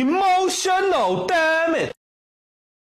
Emotional damn it